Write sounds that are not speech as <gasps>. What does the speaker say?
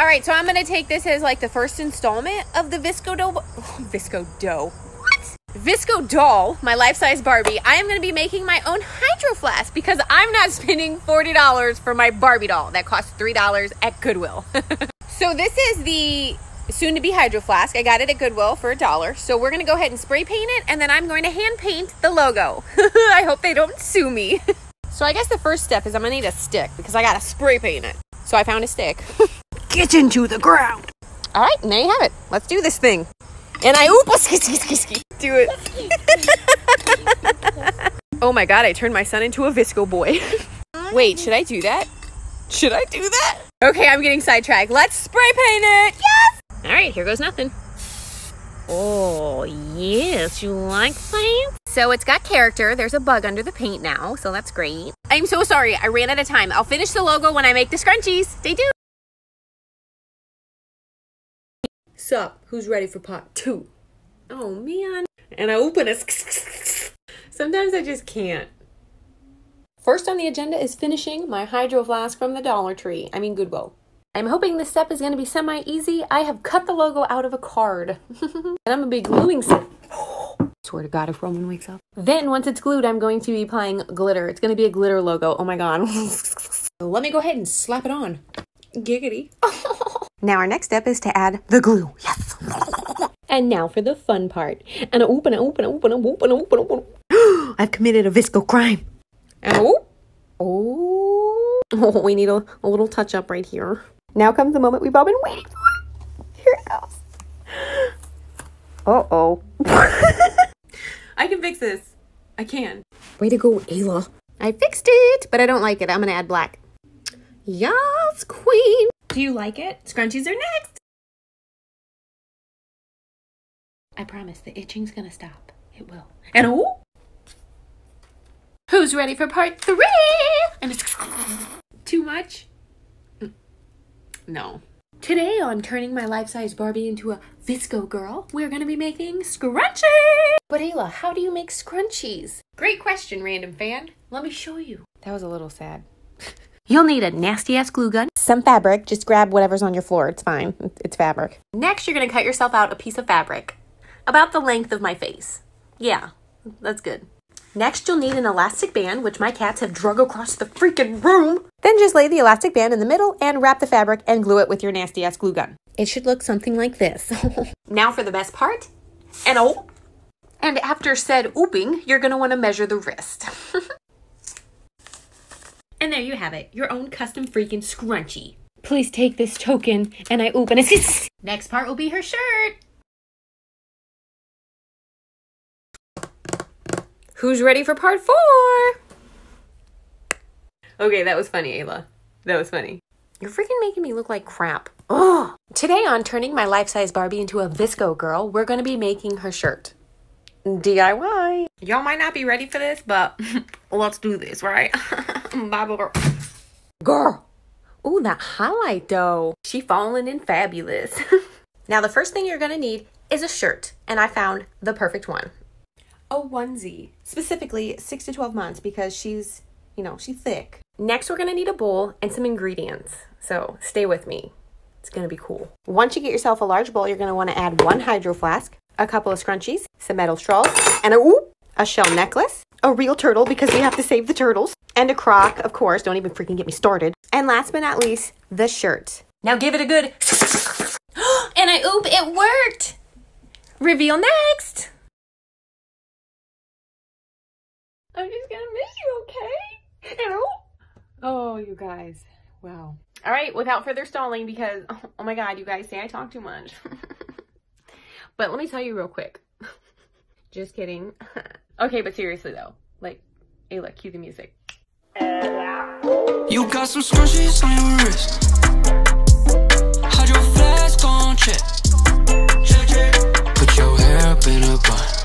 All right, so I'm gonna take this as like the first installment of the VSCO dough. <laughs> VSCO dough. What? VSCO doll, my life-size Barbie. I am gonna be making my own hydro flask because I'm not spending forty dollars for my Barbie doll that costs three dollars at Goodwill. <laughs> so this is the soon to be hydro flask. I got it at Goodwill for a dollar. So we're gonna go ahead and spray paint it and then I'm going to hand paint the logo. <laughs> I hope they don't sue me. so I guess the first step is I'm gonna need a stick because I gotta spray paint it. So I found a stick. Get into the ground. All right, there you have it. Let's do this thing. And I oop, <laughs> ski, ski, ski, ski. do it. <laughs> oh my god, I turned my son into a VSCO boy. <laughs> Wait, should I do that? Should I do that? Okay, I'm getting sidetracked. Let's spray paint it. Yes. All right, here goes nothing. Oh, yes, you like paint? So it's got character. There's a bug under the paint now, so that's great. I'm so sorry. I ran out of time. I'll finish the logo when I make the scrunchies. Stay tuned. Sup? Who's ready for part two? Oh man. And I open it. <laughs> Sometimes I just can't. First on the agenda is finishing my hydro flask from the Dollar Tree. I mean Goodwill. I'm hoping this step is going to be semi easy. I have cut the logo out of a card. <laughs> and I'm going to be gluing set. <gasps> Swear to God, if Roman wakes up. Then, once it's glued, I'm going to be applying glitter. It's going to be a glitter logo. Oh my God. <laughs> Let me go ahead and slap it on. Giggity. Now our next step is to add the glue. Yes. And now for the fun part. And open, open, open, open, open, open. I've committed a VSCO crime. Oh, oh, <laughs> oh, we need a, a little touch up right here. Now comes the moment we've all been waiting for. Here it goes. Uh oh. <laughs> I can fix this. I can. Way to go, Ayla. I fixed it, but I don't like it. I'm gonna add black. Yes, queen. Do you like it? Scrunchies are next. I promise the itching's gonna stop. It will. And oh! Who's ready for part three? And it's too much? No. Today on turning my life-size Barbie into a VSCO girl, we're gonna be making scrunchies! But Ayla, how do you make scrunchies? Great question, random fan. Let me show you. That was a little sad. You'll need a nasty ass glue gun, some fabric, just grab whatever's on your floor, it's fine, it's fabric. Next, you're gonna cut yourself out a piece of fabric, about the length of my face. Yeah, that's good. Next, you'll need an elastic band, which my cats have drug across the freaking room. Then just lay the elastic band in the middle and wrap the fabric and glue it with your nasty ass glue gun. It should look something like this. <laughs> now for the best part. And oh, and after said ooping, you're gonna wanna measure the wrist. <laughs> And there you have it, your own custom freaking scrunchie. Please take this token and I open it. <laughs> Next part will be her shirt. Who's ready for part four? Okay, that was funny, Ayla. That was funny. You're freaking making me look like crap. Ugh. Today on Turning My Life Size Barbie into a VSCO Girl, we're going to be making her shirt. DIY. Y'all might not be ready for this, but <laughs> let's do this, right? <laughs> Bible girl. Girl. Ooh, that highlight though. She falling in fabulous. <laughs> now, the first thing you're going to need is a shirt, and I found the perfect one. A onesie, specifically 6 to 12 months because she's, you know, she's thick. Next, we're going to need a bowl and some ingredients. So, stay with me. It's going to be cool. Once you get yourself a large bowl, you're going to want to add one hydro flask, a couple of scrunchies, some metal straws, and a, ooh, a shell necklace, a real turtle because we have to save the turtles, and a crock, of course. Don't even freaking get me started. And last but not least, the shirt. Now give it a good. <gasps> and I oop, it worked. Reveal next. I'm just gonna miss you, okay? Hello? Oh, you guys. Wow. All right, without further stalling, because <laughs> oh my god, you guys say I talk too much. <laughs> but let me tell you real quick. <laughs> Just kidding. <laughs> okay, but seriously though, like, Ayla, cue the music. You got some scrunchies on your wrist. Hide flask on check. Put your hair up in a bun.